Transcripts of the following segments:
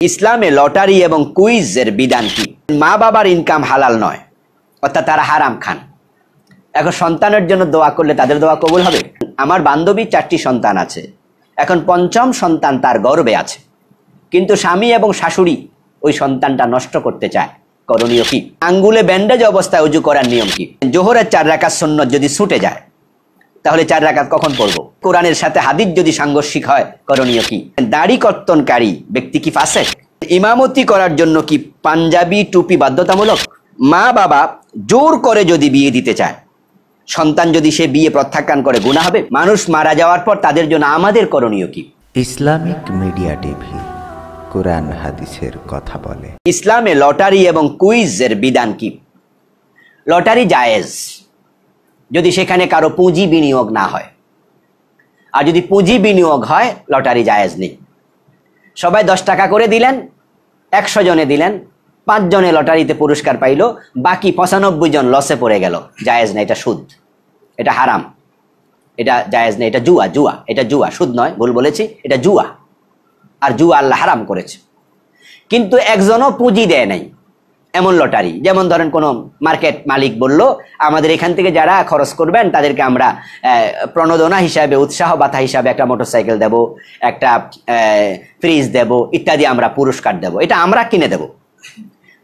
ইসলামে লটারি এবং কুইজের বিধান কি? মা বাবার ইনকাম হালাল নয়, অর্থাৎ তারা হারাম খান। এখন সন্তানের জন্য দোয়া করলে তাদের দোয়া কবুল হবে? আমার বান্ধবীর চারটি সন্তান আছে। এখন পঞ্চম সন্তান তার গর্বে আছে। কিন্তু স্বামী এবং শাশুড়ি ওই সন্তানটা নষ্ট করতে চায়। করণীয় কি? আঙ্গুলে ব্যান্ডেজ অবস্থায় উজু করার নিয়ম কি? জোহরের চার রাকাত সন্ন্যত যদি ছুটে যায় তাহলে চার রাকাত কখন পড়ব? কোরআনের সাথে হাদিস যদি সাংঘর্ষিক হয় করণীয় কি? দাড়ি কর্তনকারী ব্যক্তি কি ফাঁসে ইমামতি করার জন্য কি পাঞ্জাবি টুপি বাধ্যতামূলক? মা বাবা জোর করে যদি বিয়ে দিতে চায় সন্তান যদি সে বিয়ে প্রত্যাখ্যান করে গুণা হবে? মানুষ মারা যাওয়ার পর তাদের জন্য আমাদের করণীয় কি? ইসলামিক মিডিয়া টিভি কোরআন হাদিসের কথা বলে। ইসলামে লটারি এবং কুইজের বিধান কি? লটারি জায়েজ। যদি সেখানে কারও পুঁজি বিনিয়োগ না হয়। আর যদি পুঁজি বিনিয়োগ হয়, লটারি জায়েজ নেই। সবাই দশ টাকা করে দিলেন, একশো জনে দিলেন, পাঁচ জনে লটারিতে পুরস্কার পাইল, বাকি পঁচানব্বই জন লসে পড়ে গেল। জায়েজ না এটা সুদ। এটা হারাম। এটা জায়েজ না এটা জুয়া জুয়া। এটা জুয়া, সুদ নয়, ভুল বলেছি, এটা জুয়া। আর জুয়া আল্লাহ হারাম করেছে। কিন্তু একজনও পুঁজি দেয় নাই। এমন লটারি। যেমন ধরেন কোনো মার্কেট মালিক বলল, আমাদের এখান থেকে যারা খরচ করবেন, তাদেরকে আমরা প্রণোদনা হিসাবে, উৎসাহ বাতা হিসাবে একটা মোটরসাইকেল দেব, একটা ফ্রিজ দেব, ইত্যাদি আমরা পুরস্কার দেব। এটা আমরা কিনে দেব।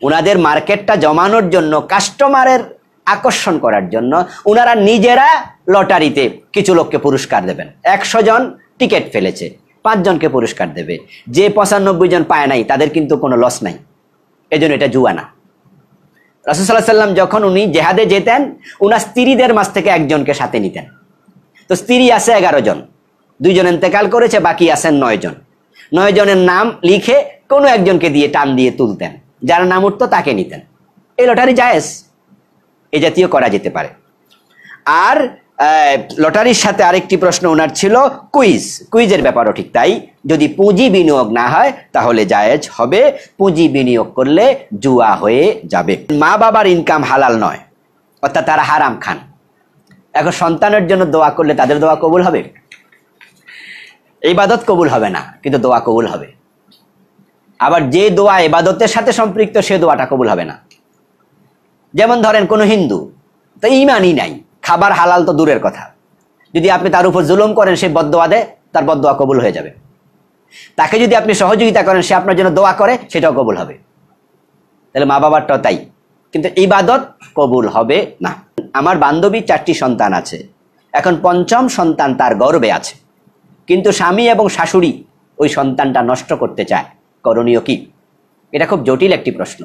ওনাদের মার্কেটটা জমানোর জন্য, কাস্টমারের আকর্ষণ করার জন্য ওনারা নিজেরা লটারিতে কিছু লোককে পুরস্কার দেবেন। একশো জন টিকিট ফেলেছে পাঁচজনকে পুরস্কার দেবে। যে পঁচানব্বই জন পায় নাই, তাদের কিন্তু কোনো লস নাই। এজন্য এটা জুয়া না রাসুসাল্লাহ সাল্লাম যখন উনি জেহাদে যেতেন, উনার স্ত্রীদের মাছ থেকে একজনকে সাথে নিতেন। তো স্ত্রী আছে এগারো জন। দুইজন এতেকাল করেছে, বাকি আছেন নয় জন। নয় জনের নাম লিখে কোনো একজনকে দিয়ে টান দিয়ে তুলতেন। যার নাম উঠতো তাকে নিতেন। এই লটারি জায়েজ। এ জাতীয় করা যেতে পারে। আর লটারির সাথে আরেকটি প্রশ্ন ওনার ছিল, কুইজ। কুইজের ব্যাপারও ঠিক তাই। যদি পুঁজি বিনিয়োগ না হয়, তাহলে জায়েজ হবে, পুঁজি বিনিয়োগ করলে জুয়া হয়ে যাবে। মা বাবার ইনকাম হালাল নয়, অর্থাৎ তারা হারাম খান। এখন সন্তানের জন্য দোয়া করলে তাদের দোয়া কবুল হবে? ইবাদত কবুল হবে না, কিন্তু দোয়া কবুল হবে। আবার যে দোয়া ইবাদতের সাথে সম্পৃক্ত, সে দোয়াটা কবুল হবে না। যেমন ধরেন কোনো হিন্দু, তো ইমানই নাই। খাবার হালাল তো দূরের কথা। যদি আপনি তার উপর জুলুম করেন, সে বদোয়া দেয়, তার বদোয়া কবুল হয়ে যাবে। তাকে যদি আপনি সহযোগিতা করেন, সে আপনার জন্য দোয়া করে, সেটাও কবুল হবে। তাহলে মা বাবারটাও তাই। কিন্তু ইবাদত কবুল হবে না। আমার বান্ধবী চারটি সন্তান আছে। এখন পঞ্চম সন্তান তার গর্বে আছে। কিন্তু স্বামী এবং শাশুড়ি ওই সন্তানটা নষ্ট করতে চায়। করণীয় কি? এটা খুব জটিল একটি প্রশ্ন।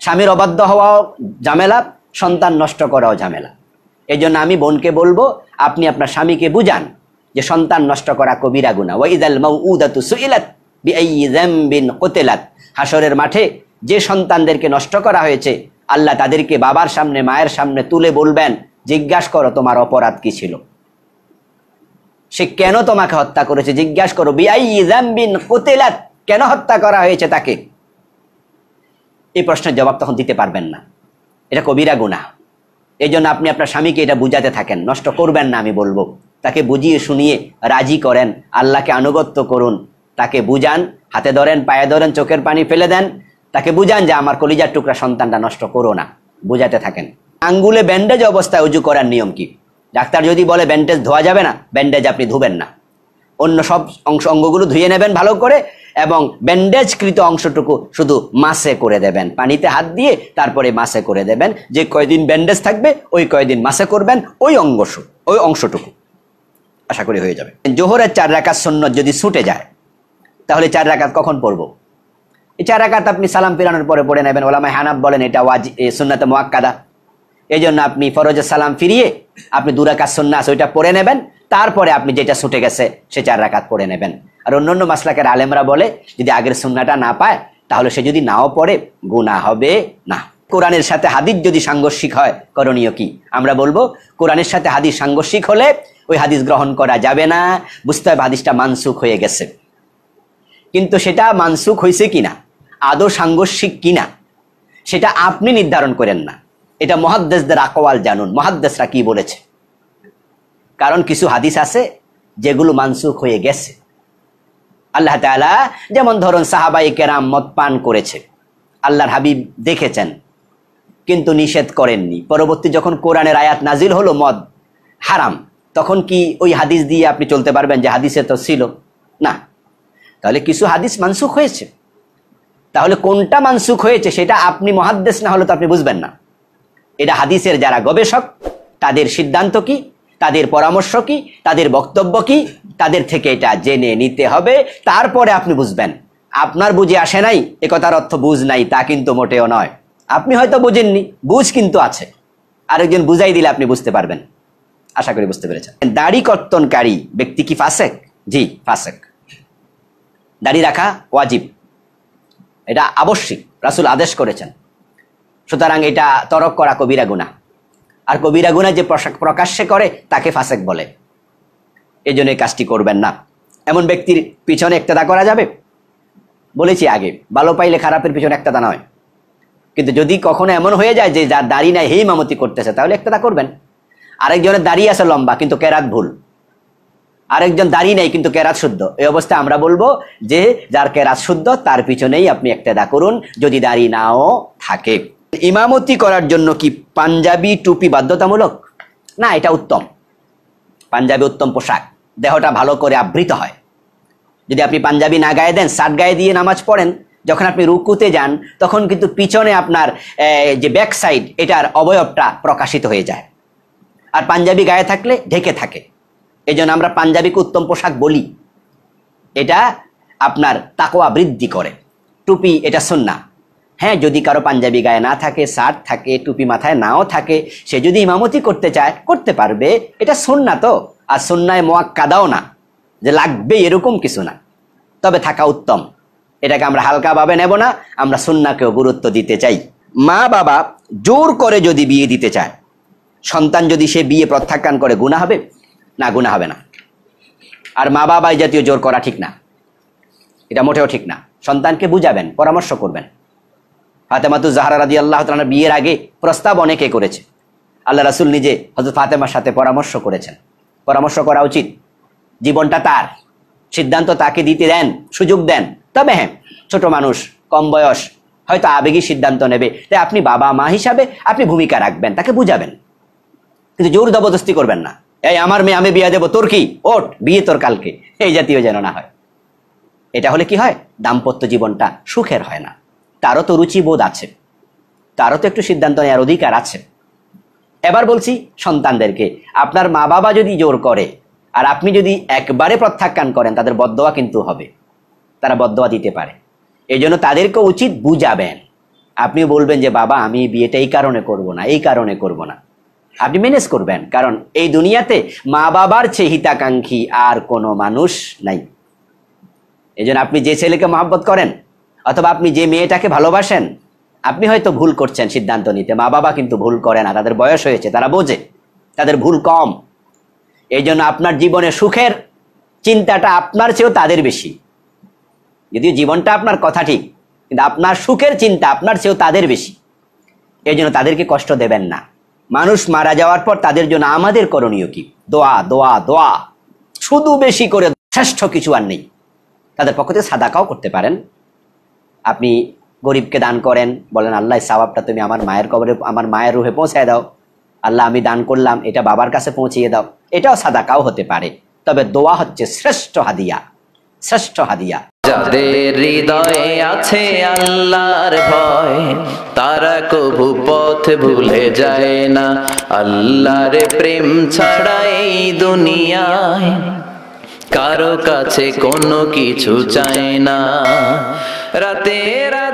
স্বামীর অবাধ্য হওয়াও ঝামেলা, সন্তান নষ্ট করাও ঝামেলা। এই জন্য আমি বোনকে বলব, আপনি আপনার স্বামীকে বুঝান যে সন্তান নষ্ট করা কবিরা গুণা ওয়াইদাল মাউউদাতু সুইলাত যামবিন কুতিলাত। হাসরের মাঠে যে সন্তানদেরকে নষ্ট করা হয়েছে, আল্লাহ তাদেরকে বাবার সামনে, মায়ের সামনে তুলে বলবেন, জিজ্ঞাসা করো তোমার অপরাধ কি ছিল? সে কেন তোমাকে হত্যা করেছে? জিজ্ঞাসা করো যামবিন কুতিলাত, কেন হত্যা করা হয়েছে তাকে? এই প্রশ্নের জবাব তখন দিতে পারবেন না। এটা কবিরা গুণা এই জন্য আপনি আপনার স্বামীকে এটা বুঝাতে থাকেন। নষ্ট করবেন না, আমি বলব। তাকে বুঝিয়ে শুনিয়ে রাজি করেন। আল্লাহকে আনুগত্য করুন। তাকে বুঝান, হাতে ধরেন, পায়ে ধরেন, চোখের পানি ফেলে দেন। তাকে বুঝান যে আমার কলিজার টুকরা সন্তানটা নষ্ট করো না। বুঝাতে থাকেন। আঙ্গুলে ব্যান্ডেজ অবস্থায় উজু করার নিয়ম কি? ডাক্তার যদি বলে ব্যান্ডেজ ধোয়া যাবে না ব্যান্ডেজ আপনি ধুবেন না। অন্য সব অংশ অঙ্গগুলো ধুয়ে নেবেন ভালো করে এবং ব্যান্ডেজকৃত অংশটুকু শুধু মাসে করে দেবেন। পানিতে হাত দিয়ে তারপরে মাসে করে দেবেন। যে কয়দিন ব্যান্ডেজ থাকবে, ওই কয়দিন মাসে করবেন। ওই অঙ্গস ওই অংশটুকু। আশা করি হয়ে যাবে। জোহরের চার রাকাত সন্ন্যত যদি ছুটে যায়, তাহলে চার রাকাত কখন পড়ব? এই চার রাকাত আপনি সালাম ফিরানোর পরে পড়ে নেবেন। ওলামায় হানাব বলেন, এটা ওয়াজ সুন্নাতে মোয়াক্কাদা। এই জন্য আপনি ফরজের সালাম ফিরিয়ে আপনি দুরাকাত সন্ন্যাস ওইটা পড়ে নেবেন। তারপরে আপনি যেটা ছুটে গেছে, সে চার রাকাত পড়ে নেবেন। আর অন্যান্য মাসলাকের আলেমরা বলে, যদি আগের সুন্নাটা না পায়, তাহলে সে যদি নাও পড়ে গুণা হবে না। কোরআনের সাথে হাদিস যদি সাংঘর্ষিক হয়, করণীয় কি? আমরা বলব, কোরআনের সাথে হাদিস সাংঘর্ষিক হলে ওই হাদিস গ্রহণ করা যাবে না, বুঝতে হবে হাদিসটা মানসুখ হয়ে গেছে। কিন্তু সেটা মানসুখ হয়েছে কিনা? আদৌ সাংঘর্ষিক কিনা? সেটা আপনি নির্ধারণ করেন না। এটা মহাদ্দেশদের আকওয়াল জানুন। মহাদ্দেশরা কি বলেছে? কারণ কিছু হাদিস আছে যেগুলো মানসুখ হয়ে গেছে। আল্লাহ তাআলা যেমন ধরুন সাহাবাই কেরাম মদ পান করেছে আল্লাহর হাবিব দেখেছেন, কিন্তু নিষেধ করেননি। পরবর্তী যখন কোরআনের আয়াত নাজিল হলো মদ, হারাম, তখন কি ওই হাদিস দিয়ে আপনি চলতে পারবেন যে হাদিসে তো ছিল? না। তাহলে কিছু হাদিস মানসুখ হয়েছে। তাহলে কোনটা মানসুখ হয়েছে সেটা আপনি মহাদ্দেশ না হলে তো আপনি বুঝবেন না। এটা হাদিসের যারা গবেষক, তাদের সিদ্ধান্ত কি? তাদের পরামর্শ কি? তাদের বক্তব্য কি? তাদের থেকে এটা জেনে নিতে হবে। তারপরে আপনি বুঝবেন। আপনার বুঝে আসে নাই, এ কথার অর্থ বুঝ নাই, তা কিন্তু মোটেও নয়। আপনি হয়তো বুঝেননি, বুঝ কিন্তু আছে। আরেকজন বুঝাই দিলে আপনি বুঝতে পারবেন। আশা করি বুঝতে পেরেছেন। দাড়ি কর্তনকারী ব্যক্তি কি ফাসেক? জি, ফাসেক। দাড়ি রাখা ওয়াজিব। এটা আবশ্যিক। রাসুল আদেশ করেছেন। সুতরাং এটা তরক করা কবিরা গুণা আর কবিরা গুণা যে প্রকাশ্যে করে, তাকে ফাসেক বলে। এই জন্য কাজটি করবেন না। এমন ব্যক্তির পিছনে একটাদা করা যাবে? বলেছি আগে, ভালো পাইলে খারাপের পিছনে একটাদা নয়। কিন্তু যদি কখনো এমন হয়ে যায় যে যার দাড়ি নাই, হেই মামতি করতেছে, তাহলে একটাদা করবেন। আরেকজনের দাড়ি আছে লম্বা, কিন্তু কেরাত ভুল। আরেকজন দাড়ি নেই, কিন্তু কেরাত শুদ্ধ। এই অবস্থায় আমরা বলব যে, যার কেরাত শুদ্ধ, তার পিছনেই আপনি একটেদা করুন, যদি দাড়ি নাও থাকে। ইমামতি করার জন্য কি পাঞ্জাবি টুপি বাধ্যতামূলক? না, এটা উত্তম। পাঞ্জাবি উত্তম পোশাক। দেহটা ভালো করে আবৃত হয়। যদি আপনি পাঞ্জাবি না গায়ে দেন শার্ট গায়ে দিয়ে নামাজ পড়েন, যখন আপনি রুকুতে যান, তখন কিন্তু পিছনে আপনার যে ব্যাক সাইড এটার অবয়বটা প্রকাশিত হয়ে যায়। আর পাঞ্জাবি গায়ে থাকলে ঢেকে থাকে। এই জন্য আমরা পাঞ্জাবিকে উত্তম পোশাক বলি। এটা আপনার তাকোয়া বৃদ্ধি করে। টুপি, এটা সুন্না হ্যাঁ যদি কারও পাঞ্জাবি গায়ে না থাকে, শার্ট থাকে, টুপি মাথায় নাও থাকে, সে যদি ইমামতি করতে চায়, করতে পারবে। এটা সুন্না তো। আর সুন্নায় মোয়াক্কাদাও না। যে লাগবে এরকম কিছু না। তবে থাকা উত্তম। এটাকে আমরা হালকাভাবে নেব না, আমরা সুন্নাকেও গুরুত্ব দিতে চাই। মা বাবা জোর করে যদি বিয়ে দিতে চায়, সন্তান যদি সে বিয়ে প্রত্যাখ্যান করে গুণা হবে? না গুণা হবে না। আর মা বাবা জাতীয় জোর করা ঠিক না। এটা মোটেও ঠিক না। সন্তানকে বুঝাবেন, পরামর্শ করবেন। ফাতেমাতু জাহারা রাদি আল্লাহ তালার বিয়ের আগে প্রস্তাব অনেকে করেছে। আল্লাহ রাসুল নিজে হজরত ফাতেমার সাথে পরামর্শ করেছেন। পরামর্শ করা উচিত। জীবনটা তার। সিদ্ধান্ত তাকে দিতে দেন, সুযোগ দেন। তবে হ্যাঁ ছোট মানুষ, কম বয়স, হয়তো আবেগী সিদ্ধান্ত নেবে। তাই আপনি বাবা, মা হিসাবে আপনি ভূমিকা রাখবেন, তাকে বুঝাবেন। কিন্তু জোর জবরদস্তি করবেন না। এই আমার মেয়ে, আমি বিয়ে দেবো, তোর কি? ওট বিয়ে তোর কালকে। এই জাতীয় যেন না হয়। এটা হলে কি হয়? দাম্পত্য জীবনটা সুখের হয় না। তারও তো রুচিবোধ আছে। তারও তো একটু সিদ্ধান্ত নেওয়ার অধিকার আছে। এবার বলছি সন্তানদেরকে, আপনার মা বাবা যদি জোর করে, আর আপনি যদি একবারে প্রত্যাখ্যান করেন, তাদের বদদোয়া কিন্তু হবে। তারা বদদোয়া দিতে পারে। এই জন্য তাদেরকে উচিত বুঝাবেন। আপনি বলবেন যে, বাবা, আমি বিয়েটা এই কারণে করব না, এই কারণে করব না। আপনি ম্যানেজ করবেন, কারণ এই দুনিয়াতে মা বাবার চেয়ে হিতাকাঙ্ক্ষী আর কোনো মানুষ নাই। এই আপনি যে ছেলেকে মহাব্বত করেন অথবা আপনি যে মেয়েটাকে ভালোবাসেন, আপনি হয়তো ভুল করছেন সিদ্ধান্ত নিতে। মা বাবা কিন্তু ভুল করে না, তাদের বয়স হয়েছে, তারা বোঝে, তাদের ভুল কম। এই জন্য আপনার জীবনে সুখের চিন্তাটা আপনার চেয়েও তাদের বেশি। যদিও জীবনটা আপনার কথা ঠিক, কিন্তু আপনার সুখের চিন্তা আপনার চেয়েও তাদের বেশি। এই জন্য তাদেরকে কষ্ট দেবেন না। মানুষ মারা যাওয়ার পর তাদের জন্য আমাদের করণীয় কি? দোয়া দোয়া দোয়া। শুধু বেশি করে শ্রেষ্ঠ কিছু আর নেই। তাদের পক্ষ থেকে সাদাকাও করতে পারেন। আপনি গরিবকে দান করেন, বলেন, আল্লাহ সাবাবটা তুমি আমার মায়ের কবরে, আমার মায়ের রুহে পৌঁছায় দাও। আল্লাহ, আমি দান করলাম, এটা বাবার কাছে পৌঁছিয়ে দাও। এটাও সাদাকাও হতে পারে, তবে দোয়া হচ্ছে শ্রেষ্ঠ হাদিয়া শ্রেষ্ঠ হাদিয়া। যাদের হৃদয়ে আছে আল্লাহর ভয়, তারা কবু পথ ভুলে যায় না। আল্লাহর প্রেম ছাড়া এই দুনিয়ায় কারও কাছে কোনো কিছু চাই না। রাতে রাতে